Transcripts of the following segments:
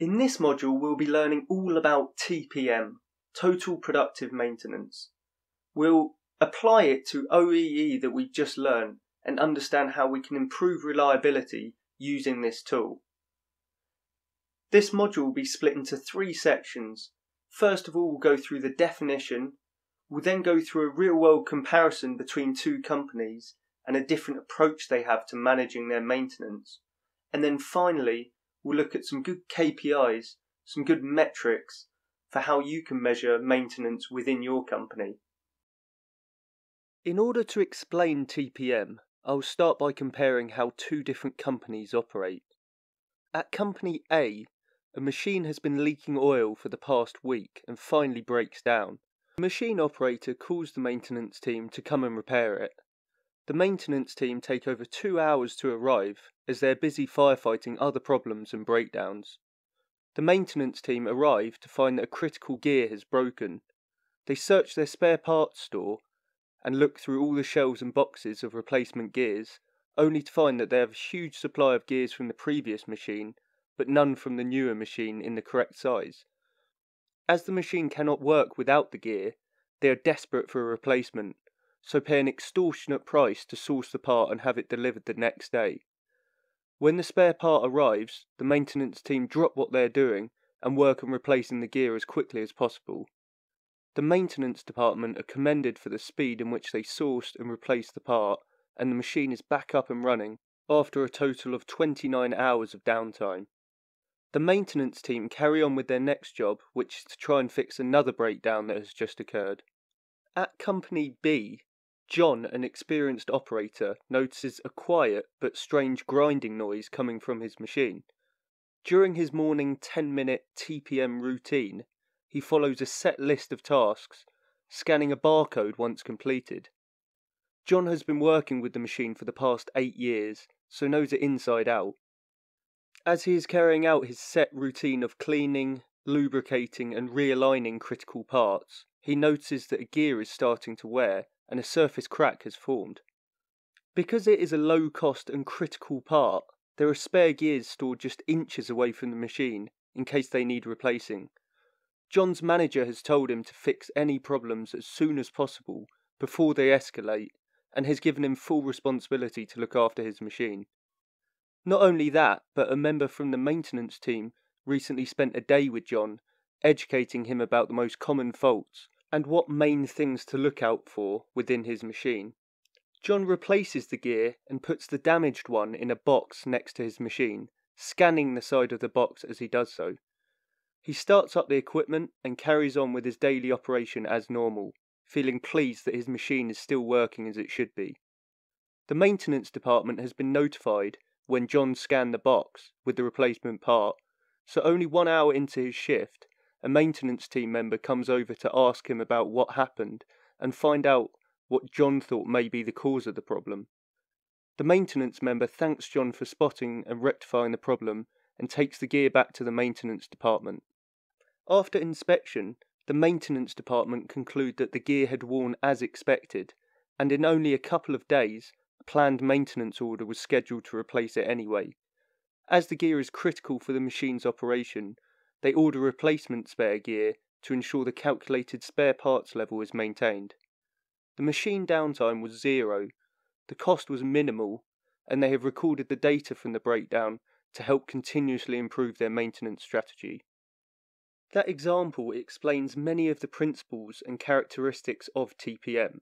In this module, we'll be learning all about TPM, Total Productive Maintenance. We'll apply it to OEE that we just learned and understand how we can improve reliability using this tool. This module will be split into three sections. First of all, we'll go through the definition. We'll then go through a real world comparison between two companies and a different approach they have to managing their maintenance. And then finally, we'll look at some good KPIs, some good metrics for how you can measure maintenance within your company. In order to explain TPM, I'll start by comparing how two different companies operate. At company A, a machine has been leaking oil for the past week and finally breaks down. The machine operator calls the maintenance team to come and repair it. The maintenance team take over two hours to arrive as they're busy firefighting other problems and breakdowns. The maintenance team arrive to find that a critical gear has broken. They search their spare parts store and look through all the shelves and boxes of replacement gears, only to find that they have a huge supply of gears from the previous machine, but none from the newer machine in the correct size. As the machine cannot work without the gear, they are desperate for a replacement so pay an extortionate price to source the part and have it delivered the next day. When the spare part arrives, the maintenance team drop what they're doing and work on replacing the gear as quickly as possible. The maintenance department are commended for the speed in which they sourced and replaced the part, and the machine is back up and running after a total of 29 hours of downtime. The maintenance team carry on with their next job, which is to try and fix another breakdown that has just occurred. At Company B, John, an experienced operator, notices a quiet but strange grinding noise coming from his machine. During his morning 10 minute TPM routine, he follows a set list of tasks, scanning a barcode once completed. John has been working with the machine for the past eight years, so knows it inside out. As he is carrying out his set routine of cleaning, lubricating, and realigning critical parts, he notices that a gear is starting to wear and a surface crack has formed. Because it is a low cost and critical part, there are spare gears stored just inches away from the machine in case they need replacing. John's manager has told him to fix any problems as soon as possible before they escalate and has given him full responsibility to look after his machine. Not only that, but a member from the maintenance team recently spent a day with John, educating him about the most common faults and what main things to look out for within his machine. John replaces the gear and puts the damaged one in a box next to his machine, scanning the side of the box as he does so. He starts up the equipment and carries on with his daily operation as normal, feeling pleased that his machine is still working as it should be. The maintenance department has been notified when John scanned the box with the replacement part, so only one hour into his shift, a maintenance team member comes over to ask him about what happened and find out what John thought may be the cause of the problem. The maintenance member thanks John for spotting and rectifying the problem and takes the gear back to the maintenance department. After inspection, the maintenance department conclude that the gear had worn as expected, and in only a couple of days, a planned maintenance order was scheduled to replace it anyway. As the gear is critical for the machine's operation, they order replacement spare gear to ensure the calculated spare parts level is maintained. The machine downtime was zero, the cost was minimal, and they have recorded the data from the breakdown to help continuously improve their maintenance strategy. That example explains many of the principles and characteristics of TPM.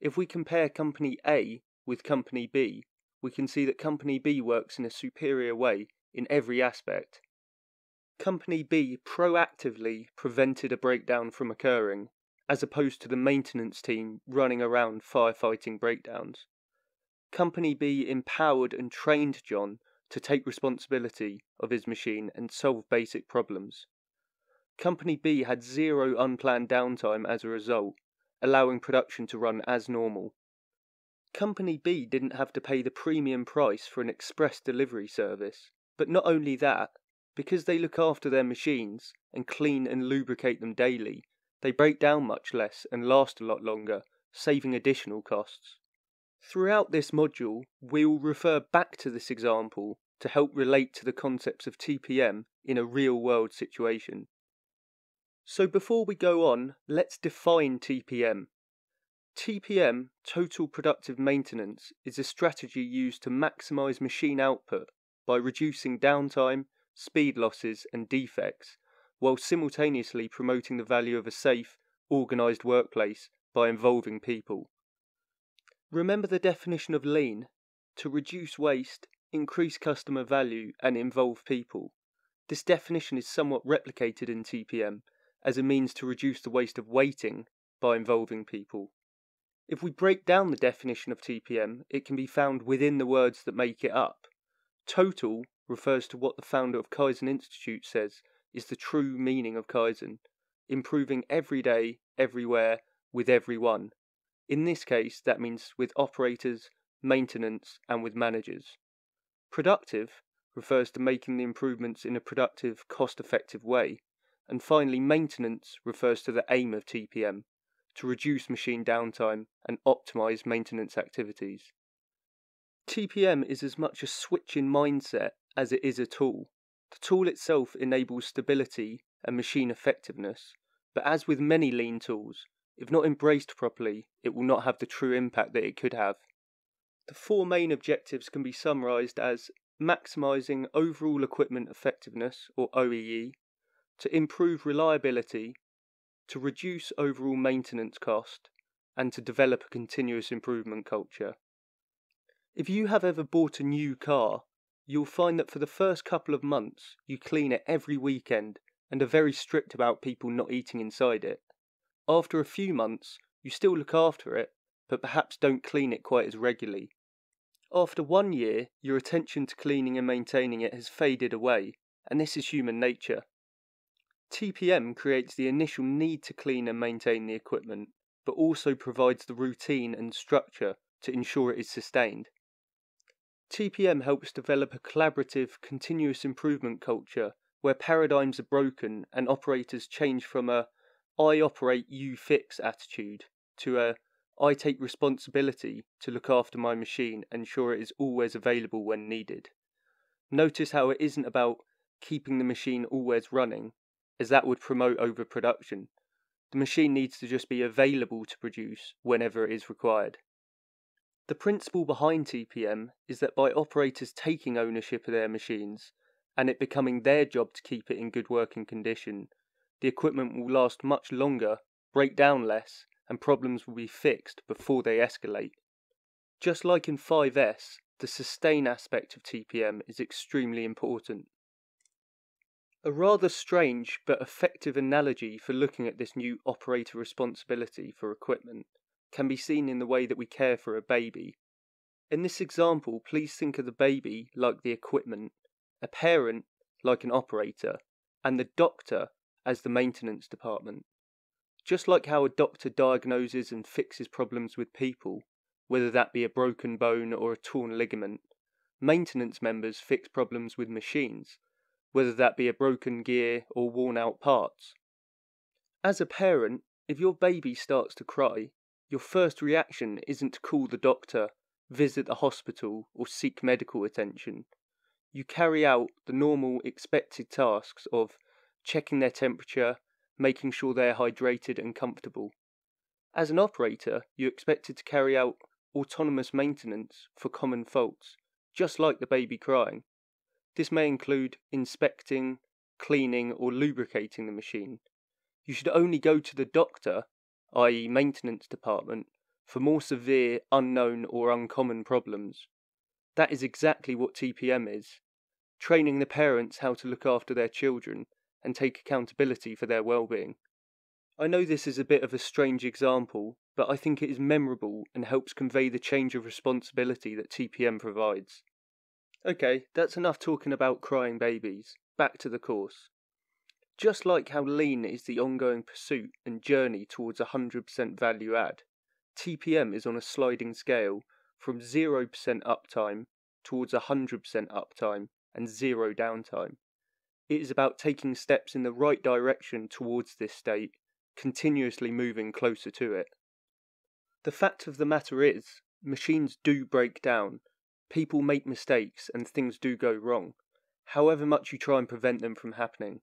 If we compare Company A with Company B, we can see that Company B works in a superior way in every aspect. Company B proactively prevented a breakdown from occurring, as opposed to the maintenance team running around firefighting breakdowns. Company B empowered and trained John to take responsibility of his machine and solve basic problems. Company B had zero unplanned downtime as a result, allowing production to run as normal. Company B didn't have to pay the premium price for an express delivery service, but not only that, because they look after their machines and clean and lubricate them daily, they break down much less and last a lot longer, saving additional costs. Throughout this module, we'll refer back to this example to help relate to the concepts of TPM in a real world situation. So before we go on, let's define TPM. TPM, Total Productive Maintenance, is a strategy used to maximize machine output by reducing downtime, speed losses, and defects, while simultaneously promoting the value of a safe, organized workplace by involving people. Remember the definition of lean to reduce waste, increase customer value, and involve people. This definition is somewhat replicated in TPM as a means to reduce the waste of waiting by involving people. If we break down the definition of TPM, it can be found within the words that make it up. Total refers to what the founder of Kaizen Institute says is the true meaning of Kaizen improving every day, everywhere, with everyone. In this case, that means with operators, maintenance, and with managers. Productive refers to making the improvements in a productive, cost effective way. And finally, maintenance refers to the aim of TPM to reduce machine downtime and optimize maintenance activities. TPM is as much a switch in mindset as it is a tool. The tool itself enables stability and machine effectiveness, but as with many lean tools, if not embraced properly, it will not have the true impact that it could have. The four main objectives can be summarized as maximizing overall equipment effectiveness, or OEE, to improve reliability, to reduce overall maintenance cost, and to develop a continuous improvement culture. If you have ever bought a new car, you'll find that for the first couple of months you clean it every weekend and are very strict about people not eating inside it. After a few months, you still look after it, but perhaps don't clean it quite as regularly. After one year, your attention to cleaning and maintaining it has faded away, and this is human nature. TPM creates the initial need to clean and maintain the equipment, but also provides the routine and structure to ensure it is sustained. TPM helps develop a collaborative, continuous improvement culture where paradigms are broken and operators change from a I operate, you fix attitude to a I take responsibility to look after my machine and ensure it is always available when needed. Notice how it isn't about keeping the machine always running, as that would promote overproduction. The machine needs to just be available to produce whenever it is required. The principle behind TPM is that by operators taking ownership of their machines and it becoming their job to keep it in good working condition, the equipment will last much longer, break down less, and problems will be fixed before they escalate. Just like in 5S, the sustain aspect of TPM is extremely important. A rather strange but effective analogy for looking at this new operator responsibility for equipment can be seen in the way that we care for a baby. In this example, please think of the baby like the equipment, a parent like an operator, and the doctor as the maintenance department. Just like how a doctor diagnoses and fixes problems with people, whether that be a broken bone or a torn ligament, maintenance members fix problems with machines, whether that be a broken gear or worn out parts. As a parent, if your baby starts to cry, your first reaction isn't to call the doctor, visit the hospital, or seek medical attention. You carry out the normal expected tasks of checking their temperature, making sure they're hydrated and comfortable. As an operator, you're expected to carry out autonomous maintenance for common faults, just like the baby crying. This may include inspecting, cleaning, or lubricating the machine. You should only go to the doctor, i.e., maintenance department, for more severe, unknown, or uncommon problems. That is exactly what TPM is training the parents how to look after their children and take accountability for their well-being. I know this is a bit of a strange example, but I think it is memorable and helps convey the change of responsibility that TPM provides. Okay, that's enough talking about crying babies. Back to the course. Just like how lean is the ongoing pursuit and journey towards 100% value add, TPM is on a sliding scale from 0% uptime towards 100% uptime and zero downtime. It is about taking steps in the right direction towards this state, continuously moving closer to it. The fact of the matter is, machines do break down, People make mistakes and things do go wrong, however much you try and prevent them from happening.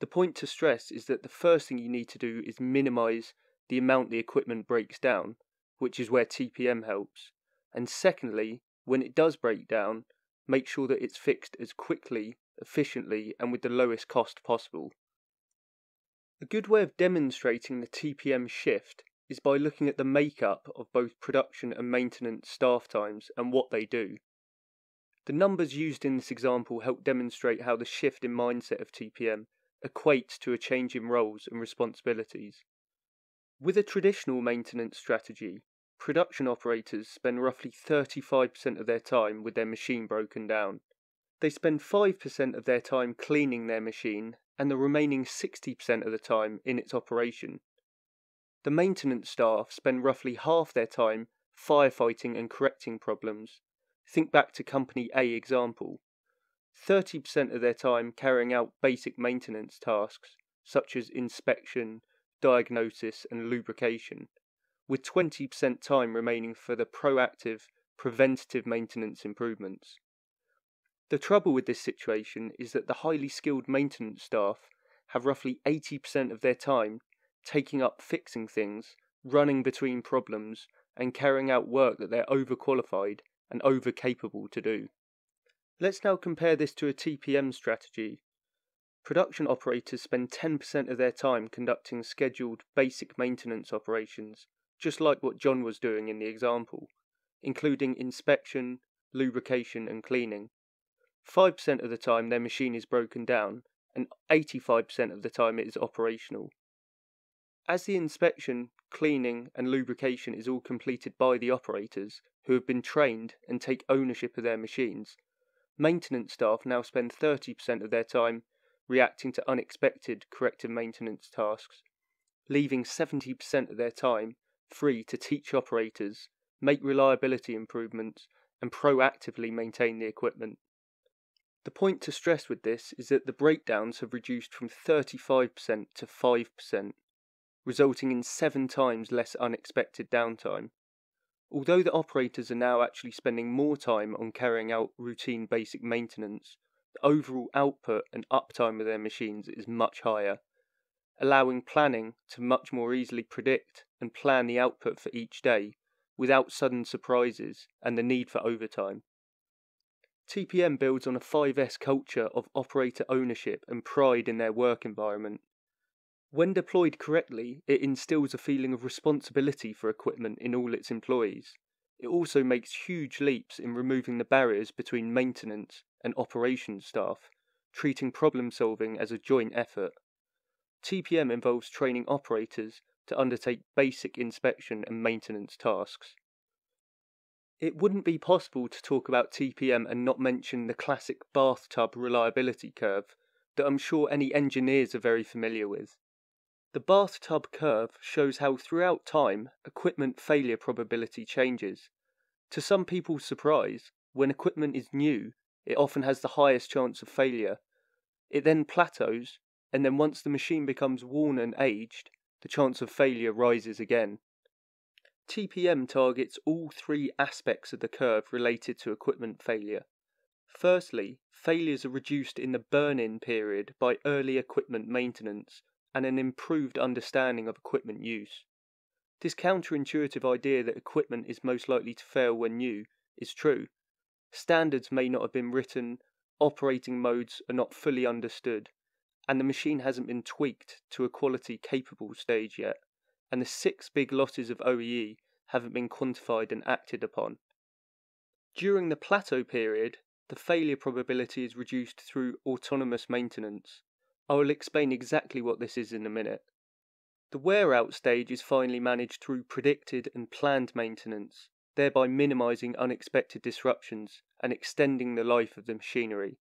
The point to stress is that the first thing you need to do is minimize the amount the equipment breaks down, which is where TPM helps. And secondly, when it does break down, make sure that it's fixed as quickly, efficiently, and with the lowest cost possible. A good way of demonstrating the TPM shift is by looking at the makeup of both production and maintenance staff times and what they do. The numbers used in this example help demonstrate how the shift in mindset of TPM equates to a change in roles and responsibilities. With a traditional maintenance strategy, production operators spend roughly 35% of their time with their machine broken down. They spend 5% of their time cleaning their machine and the remaining 60% of the time in its operation. The maintenance staff spend roughly half their time firefighting and correcting problems. Think back to Company A example. 30% of their time carrying out basic maintenance tasks, such as inspection, diagnosis, and lubrication, with 20% time remaining for the proactive, preventative maintenance improvements. The trouble with this situation is that the highly skilled maintenance staff have roughly 80% of their time taking up fixing things, running between problems, and carrying out work that they're overqualified and overcapable to do. Let's now compare this to a TPM strategy Production operators spend 10% of their time conducting scheduled basic maintenance operations, just like what John was doing in the example, including inspection, lubrication, and cleaning. 5% of the time their machine is broken down, and 85% of the time it is operational. As the inspection, cleaning, and lubrication is all completed by the operators, who have been trained and take ownership of their machines, maintenance staff now spend 30% of their time reacting to unexpected corrective maintenance tasks, leaving 70% of their time free to teach operators, make reliability improvements, and proactively maintain the equipment. The point to stress with this is that the breakdowns have reduced from 35% to 5%, resulting in seven times less unexpected downtime. Although the operators are now actually spending more time on carrying out routine basic maintenance, the overall output and uptime of their machines is much higher, allowing planning to much more easily predict and plan the output for each day without sudden surprises and the need for overtime. TPM builds on a 5S culture of operator ownership and pride in their work environment. When deployed correctly, it instills a feeling of responsibility for equipment in all its employees. It also makes huge leaps in removing the barriers between maintenance and operations staff, treating problem solving as a joint effort. TPM involves training operators to undertake basic inspection and maintenance tasks. It wouldn't be possible to talk about TPM and not mention the classic bathtub reliability curve that I'm sure any engineers are very familiar with. The bathtub curve shows how throughout time equipment failure probability changes. To some people's surprise, when equipment is new, it often has the highest chance of failure. It then plateaus, and then once the machine becomes worn and aged, the chance of failure rises again. TPM targets all three aspects of the curve related to equipment failure. Firstly, failures are reduced in the burn in period by early equipment maintenance and an improved understanding of equipment use. This counterintuitive idea that equipment is most likely to fail when new is true, Standards may not have been written, operating modes are not fully understood, and the machine hasn't been tweaked to a quality capable stage yet, and the six big losses of OEE haven't been quantified and acted upon. During the plateau period, the failure probability is reduced through autonomous maintenance. I will explain exactly what this is in a minute. The wear out stage is finally managed through predicted and planned maintenance, thereby minimizing unexpected disruptions and extending the life of the machinery.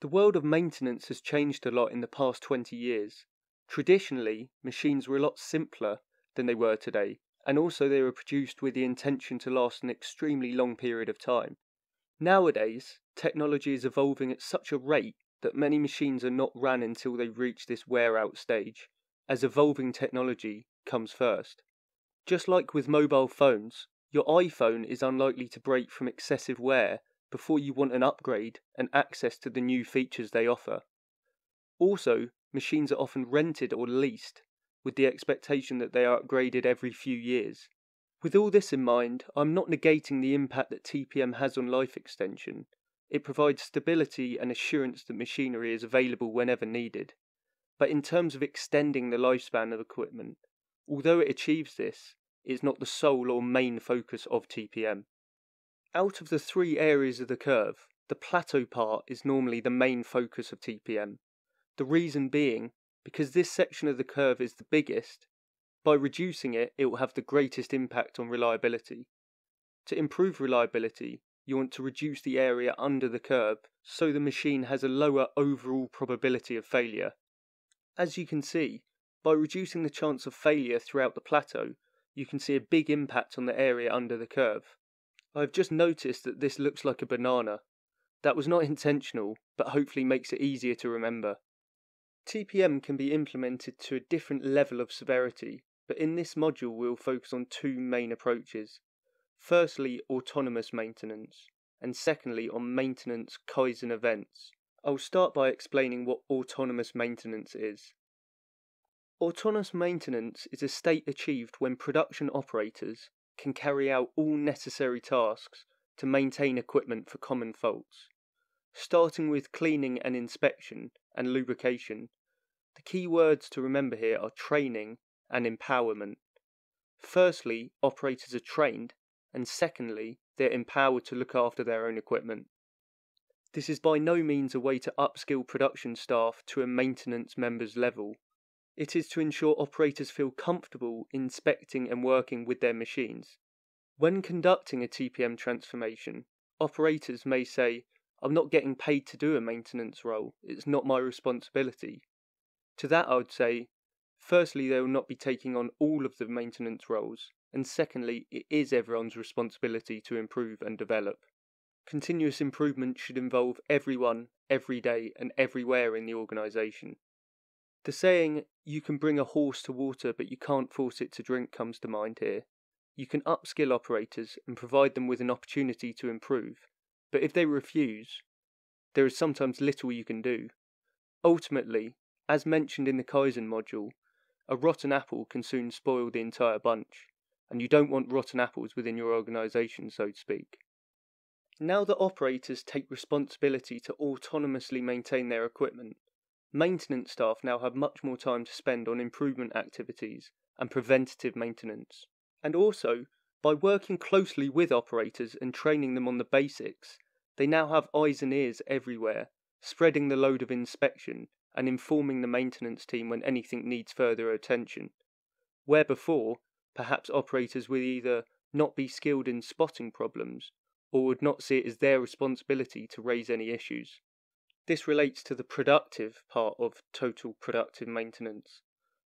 The world of maintenance has changed a lot in the past 20 years. Traditionally, machines were a lot simpler than they were today, and also they were produced with the intention to last an extremely long period of time. Nowadays, technology is evolving at such a rate that many machines are not ran until they reach this wear out stage, as evolving technology comes first. Just like with mobile phones, your iPhone is unlikely to break from excessive wear before you want an upgrade and access to the new features they offer. Also, machines are often rented or leased with the expectation that they are upgraded every few years. With all this in mind, I'm not negating the impact that TPM has on life extension. It provides stability and assurance that machinery is available whenever needed. But in terms of extending the lifespan of equipment, although it achieves this, it is not the sole or main focus of TPM. Out of the three areas of the curve, the plateau part is normally the main focus of TPM. The reason being because this section of the curve is the biggest, by reducing it, it will have the greatest impact on reliability. To improve reliability, you want to reduce the area under the curve so the machine has a lower overall probability of failure. As you can see, by reducing the chance of failure throughout the plateau, you can see a big impact on the area under the curve. I've just noticed that this looks like a banana. That was not intentional, but hopefully makes it easier to remember. TPM can be implemented to a different level of severity, but in this module we'll focus on two main approaches. Firstly, autonomous maintenance, and secondly, on maintenance Kaizen events. I'll start by explaining what autonomous maintenance is. Autonomous maintenance is a state achieved when production operators can carry out all necessary tasks to maintain equipment for common faults. Starting with cleaning and inspection and lubrication, the key words to remember here are training and empowerment. Firstly, operators are trained, and secondly, they're empowered to look after their own equipment. This is by no means a way to upskill production staff to a maintenance member's level. It is to ensure operators feel comfortable inspecting and working with their machines. When conducting a TPM transformation, operators may say, I'm not getting paid to do a maintenance role, it's not my responsibility. To that, I would say, firstly, they will not be taking on all of the maintenance roles, and secondly, it is everyone's responsibility to improve and develop. Continuous improvement should involve everyone, every day, and everywhere in the organisation. The saying, you can bring a horse to water but you can't force it to drink, comes to mind here. You can upskill operators and provide them with an opportunity to improve, but if they refuse, there is sometimes little you can do. Ultimately, as mentioned in the Kaizen module, a rotten apple can soon spoil the entire bunch, and you don't want rotten apples within your organisation, so to speak. Now that operators take responsibility to autonomously maintain their equipment, maintenance staff now have much more time to spend on improvement activities and preventative maintenance. And also, by working closely with operators and training them on the basics, they now have eyes and ears everywhere, spreading the load of inspection and informing the maintenance team when anything needs further attention. Where before, perhaps operators would either not be skilled in spotting problems or would not see it as their responsibility to raise any issues. This relates to the productive part of total productive maintenance.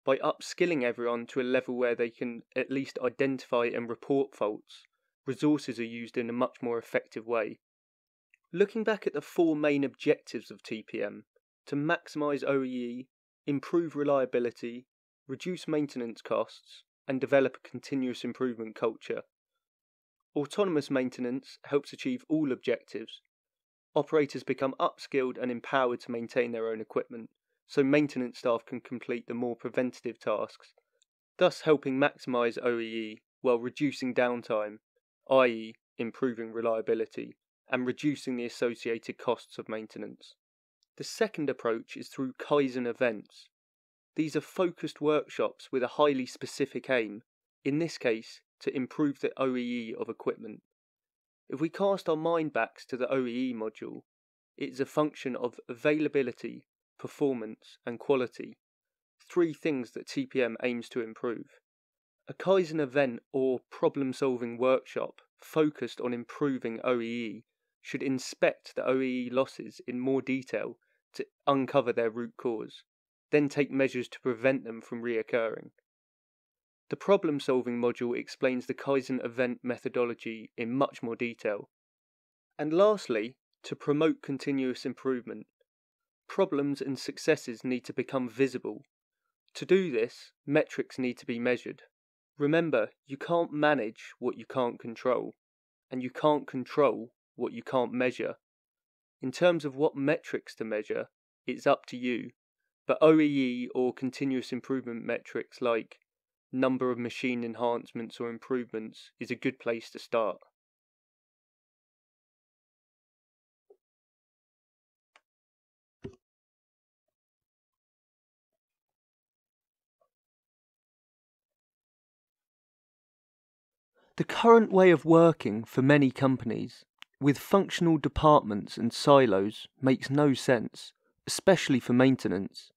By upskilling everyone to a level where they can at least identify and report faults, resources are used in a much more effective way. Looking back at the four main objectives of TPM, to maximize OEE, improve reliability, reduce maintenance costs, and develop a continuous improvement culture. Autonomous maintenance helps achieve all objectives. Operators become upskilled and empowered to maintain their own equipment, so maintenance staff can complete the more preventative tasks, thus helping maximize OEE while reducing downtime, i.e., improving reliability, and reducing the associated costs of maintenance. The second approach is through Kaizen events. These are focused workshops with a highly specific aim, in this case, to improve the OEE of equipment. If we cast our mind back to the OEE module, it is a function of availability, performance, and quality, three things that TPM aims to improve. A Kaizen event or problem solving workshop focused on improving OEE should inspect the OEE losses in more detail to uncover their root cause, then take measures to prevent them from reoccurring. The problem solving module explains the Kaizen event methodology in much more detail. And lastly, to promote continuous improvement, problems and successes need to become visible. To do this, metrics need to be measured. Remember, you can't manage what you can't control, and you can't control what you can't measure. In terms of what metrics to measure, it's up to you, but OEE or continuous improvement metrics like number of machine enhancements or improvements is a good place to start. The current way of working for many companies, with functional departments and silos, makes no sense, especially for maintenance.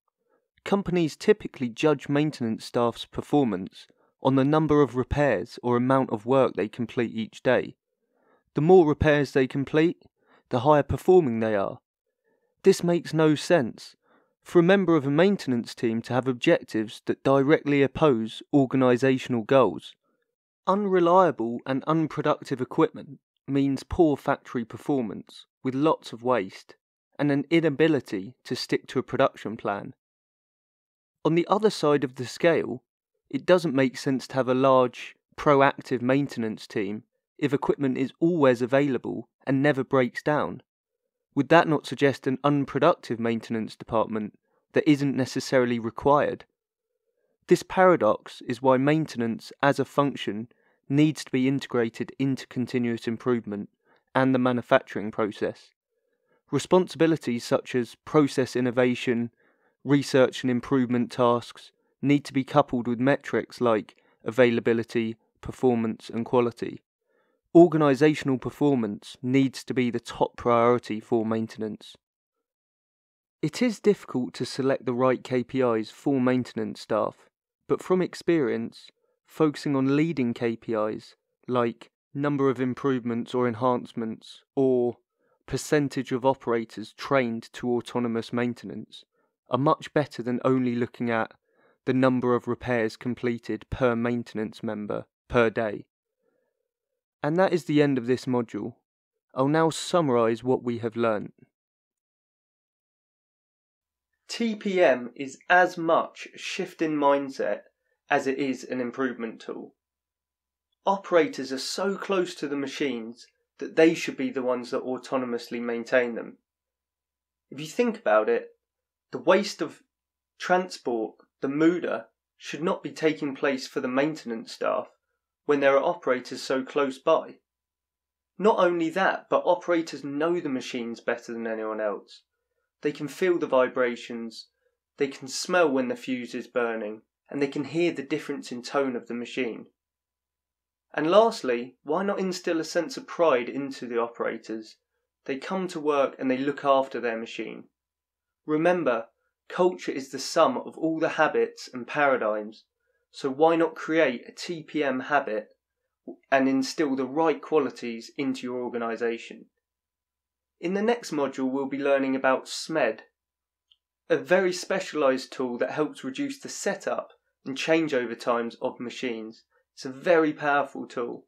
Companies typically judge maintenance staff's performance on the number of repairs or amount of work they complete each day. The more repairs they complete, the higher performing they are. This makes no sense. For a member of a maintenance team to have objectives that directly oppose organisational goals, Unreliable and unproductive equipment means poor factory performance with lots of waste and an inability to stick to a production plan. On the other side of the scale, it doesn't make sense to have a large, proactive maintenance team if equipment is always available and never breaks down. Would that not suggest an unproductive maintenance department that isn't necessarily required? This paradox is why maintenance as a function needs to be integrated into continuous improvement and the manufacturing process. Responsibilities such as process innovation, research and improvement tasks need to be coupled with metrics like availability, performance, and quality. Organisational performance needs to be the top priority for maintenance. It is difficult to select the right KPIs for maintenance staff, but from experience, focusing on leading KPIs like number of improvements or enhancements or percentage of operators trained to autonomous maintenance are much better than only looking at the number of repairs completed per maintenance member per day. And that is the end of this module. I'll now summarise what we have learnt. TPM is as much a shift in mindset as it is an improvement tool. Operators are so close to the machines that they should be the ones that autonomously maintain them. If you think about it, the waste of transport, the MUDA, should not be taking place for the maintenance staff when there are operators so close by. Not only that, but operators know the machines better than anyone else. They can feel the vibrations, they can smell when the fuse is burning, and they can hear the difference in tone of the machine. And lastly, why not instill a sense of pride into the operators? They come to work and they look after their machine. Remember, culture is the sum of all the habits and paradigms, so why not create a TPM habit and instill the right qualities into your organisation? In the next module, we'll be learning about SMED, a very specialised tool that helps reduce the setup and changeover times of machines. It's a very powerful tool.